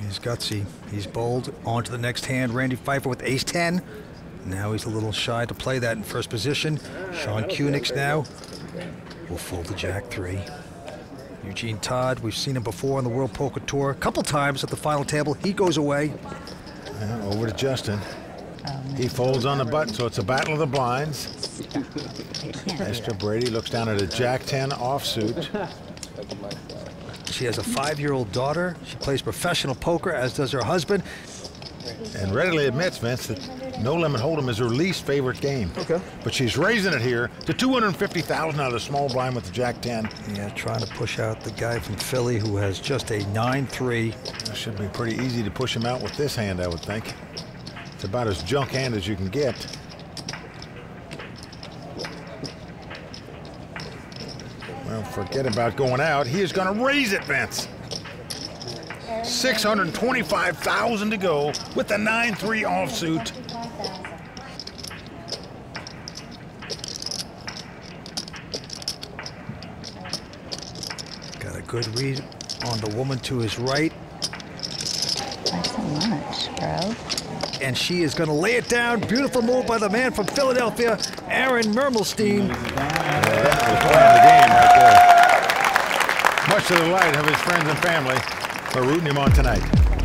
He's gutsy. He's bold. On to the next hand. Randy Pfeiffer with ace 10. Now he's a little shy to play that in first position. Sean Kunix now will fold the jack three. Eugene Todd, we've seen him before on the World Poker Tour. A couple times at the final table. He goes away. Yeah, over to Justin. He folds on the button, so it's a battle of the blinds. Esther Brady looks down at a Jack 10 offsuit. She has a five-year-old daughter. She plays professional poker, as does her husband. And readily admits, Vince, that No Limit Hold'em is her least favorite game. Okay. But she's raising it here to 250000 out of the small blind with the Jack 10. Yeah, trying to push out the guy from Philly who has just a 9-3. It should be pretty easy to push him out with this hand, I would think. It's about as junk hand as you can get. Well, forget about going out. He is going to raise it, Vince. 625,000 to go with the 9-3 offsuit. Got a good read on the woman to his right. Not so much, bro. And she is going to lay it down. Beautiful move by the man from Philadelphia, Aaron Mermelstein. That was playing the game right there. Much to the delight of his friends and family are rooting him on tonight.